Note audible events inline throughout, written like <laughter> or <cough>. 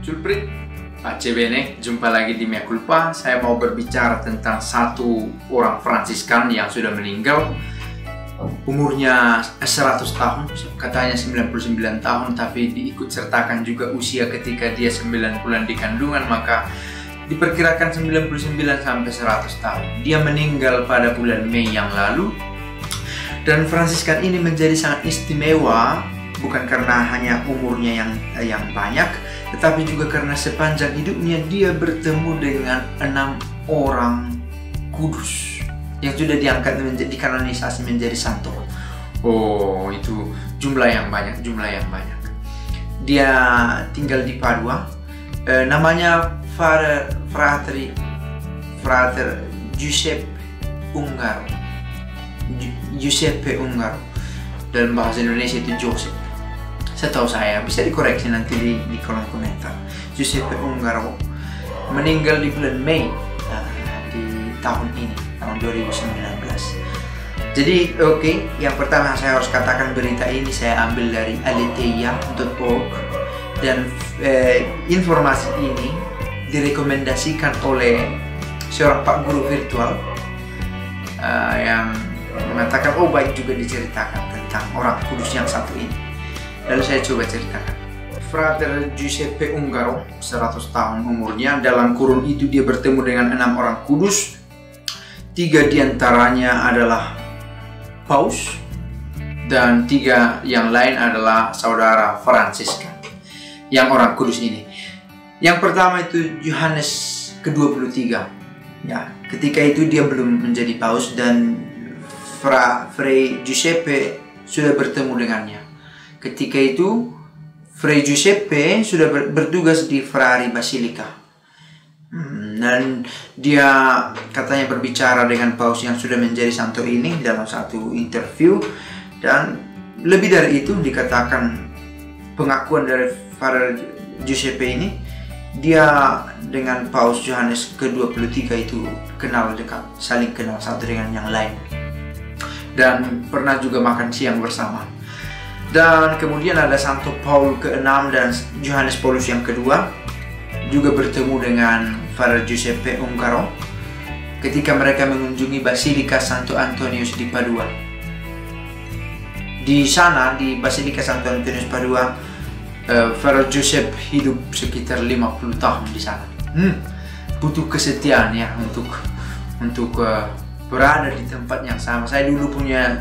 Julprit, Pace Bene, jumpa lagi di Mea Culpa. Saya mau berbicara tentang satu orang Fransiskan yang sudah meninggal. Umurnya 100 tahun, katanya 99 tahun, tapi diikut sertakan juga usia ketika dia 9 bulan di kandungan, maka diperkirakan 99 sampai 100 tahun. Dia meninggal pada bulan Mei yang lalu. Dan Fransiskan ini menjadi sangat istimewa bukan karena hanya umurnya yang yang banyak, tetapi juga karena sepanjang hidupnya dia bertemu dengan enam orang kudus yang sudah diangkat menjadi kanonisasi menjadi santo. Oh, itu jumlah yang banyak, jumlah yang banyak. Dia tinggal di Padua. E, namanya Frater Frateri Frater Giuseppe Ungaro. Giuseppe Ungaro. Dalam bahasa Indonesia itu Joseph setahu saya bisa dikoreksi nanti di, di kolom komentar. Giuseppe Ungaro meninggal di bulan Mei uh, di tahun ini tahun 2019 jadi oke okay, yang pertama saya harus katakan berita ini saya ambil dari aleteia.org dan eh, informasi ini direkomendasikan oleh seorang pak guru virtual uh, yang mengatakan oh baik juga diceritakan tentang orang kudus yang satu ini Lalu saya coba ceritakan. Frater Giuseppe Ungaro, 100 tahun umurnya, dalam kurun itu dia bertemu dengan enam orang kudus. Tiga di antaranya adalah Paus, dan tiga yang lain adalah saudara Franciscan, yang orang kudus ini. Yang pertama itu Yohanes ke-23. Ya, ketika itu dia belum menjadi paus dan Fra Frei Giuseppe sudah bertemu dengannya. Ketika itu, Fray Giuseppe sudah bertugas di Frari Basilica. Hmm, dan dia katanya berbicara dengan paus yang sudah menjadi santo ini dalam satu interview dan lebih dari itu dikatakan pengakuan dari Father Giuseppe ini dia dengan Paus Yohanes ke-23 itu kenal dekat, saling kenal satu dengan yang lain. Dan pernah juga makan siang bersama. Dan kemudian ada Santo Paul ke-6 dan Johannes Paulus yang kedua juga bertemu dengan Father Giuseppe Ungaro ketika mereka mengunjungi Basilika Santo Antonius di Padua. Di sana di Basilika Santo Antonius Padua, uh, Father Giuseppe hidup sekitar 50 tahun di sana. Hmm, butuh kesetiaan ya untuk untuk uh, berada di tempat yang sama. Saya dulu punya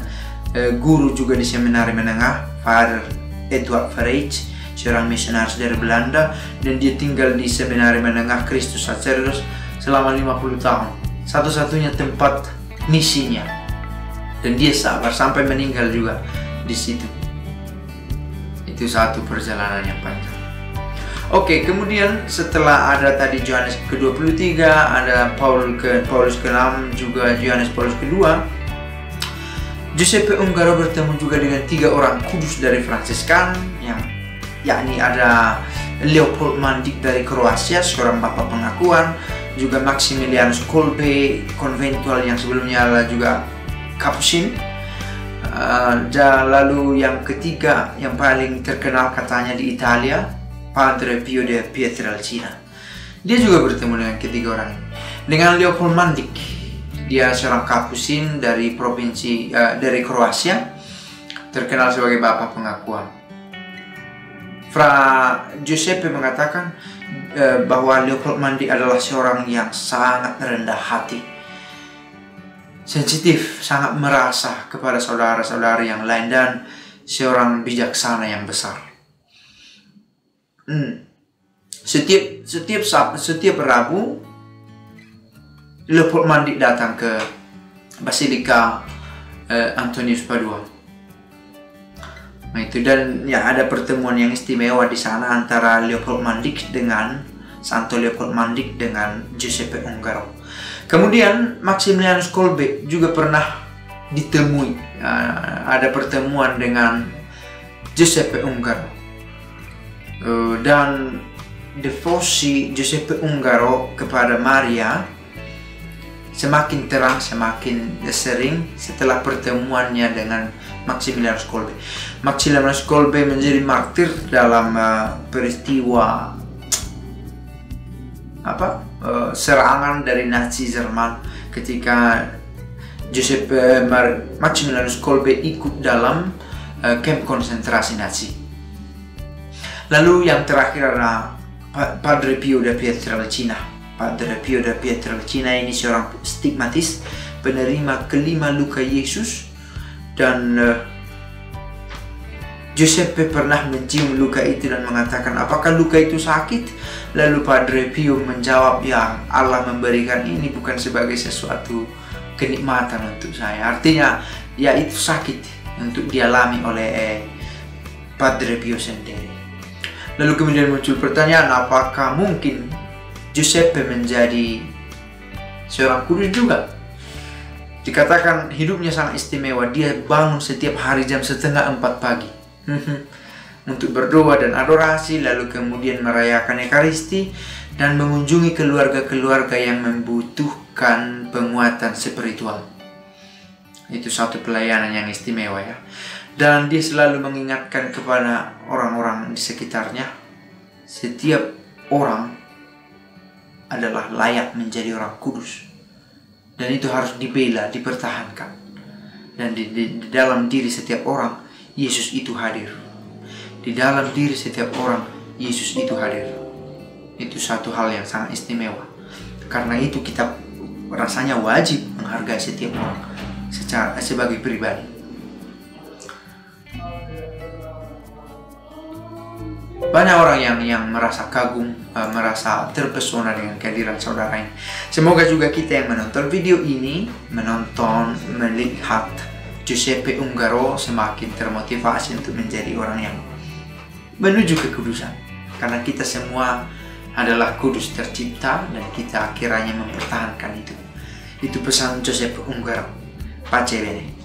guru juga di seminari menengah Father Edward Farage, seorang misionaris dari Belanda dan dia tinggal di seminari menengah Kristus Sacerdos selama 50 tahun. Satu-satunya tempat misinya. Dan dia sabar sampai meninggal juga di situ. Itu satu perjalanan yang panjang. Oke, kemudian setelah ada tadi Yohanes ke-23, ada Paul ke Paulus ke-6, juga Yohanes Paulus kedua, Giuseppe Ungaro bertemu juga dengan tiga orang kudus dari Fransiskan yang yakni ada Leopold Mandik dari Kroasia, seorang bapak pengakuan, juga Maximilianus Kolbe, konventual yang sebelumnya adalah juga Capuchin. Uh, lalu yang ketiga yang paling terkenal katanya di Italia, Padre Pio de Pietrelcina. Dia juga bertemu dengan ketiga orang. Dengan Leopold Mandik, dia seorang kapusin dari provinsi uh, dari Kroasia, terkenal sebagai bapak pengakuan. Fra Giuseppe mengatakan uh, bahwa Leopold Mandi adalah seorang yang sangat rendah hati, sensitif, sangat merasa kepada saudara-saudara yang lain dan seorang bijaksana yang besar. Hmm. Setiap setiap setiap Rabu Leopold Mandik datang ke Basilika eh, Antonius Padua. Nah itu dan ya ada pertemuan yang istimewa di sana antara Leopold Mandik dengan Santo Leopold Mandik dengan Giuseppe Ungaro. Kemudian Maximilianus Kolbe juga pernah ditemui uh, ada pertemuan dengan Giuseppe Ungaro uh, dan devosi Giuseppe Ungaro kepada Maria semakin terang semakin sering setelah pertemuannya dengan Maximilianus Kolbe. Maximilianus Kolbe menjadi martir dalam uh, peristiwa apa uh, serangan dari Nazi Jerman ketika Giuseppe Maximilianus Kolbe ikut dalam uh, camp konsentrasi Nazi. Lalu yang terakhir adalah Padre Pio da Pietrelcina. Padre Pio da Pietrelcina ini seorang stigmatis, penerima kelima luka Yesus dan uh, Giuseppe pernah mencium luka itu dan mengatakan, apakah luka itu sakit? Lalu Padre Pio menjawab, ya Allah memberikan ini bukan sebagai sesuatu kenikmatan untuk saya. Artinya, ya itu sakit untuk dialami oleh eh, Padre Pio sendiri. Lalu kemudian muncul pertanyaan, apakah mungkin Giuseppe menjadi seorang kudus juga? Dikatakan hidupnya sangat istimewa, dia bangun setiap hari jam setengah empat pagi <laughs> untuk berdoa dan adorasi, lalu kemudian merayakan Ekaristi dan mengunjungi keluarga-keluarga yang membutuhkan penguatan spiritual. Itu satu pelayanan yang istimewa ya. Dan dia selalu mengingatkan kepada orang-orang di sekitarnya, setiap orang adalah layak menjadi orang kudus. Dan itu harus dibela, dipertahankan. Dan di, di, di dalam diri setiap orang Yesus itu hadir. Di dalam diri setiap orang, Yesus itu hadir. Itu satu hal yang sangat istimewa. Karena itu kita rasanya wajib menghargai setiap orang secara sebagai pribadi. Banyak orang yang yang merasa kagum, uh, merasa terpesona dengan kehadiran saudara ini. Semoga juga kita yang menonton video ini menonton, melihat Giuseppe Ungaro semakin termotivasi untuk menjadi orang yang menuju kekudusan. Karena kita semua adalah kudus tercipta dan kita akhirnya mempertahankan itu. Itu pesan Giuseppe Ungaro. Pace bene.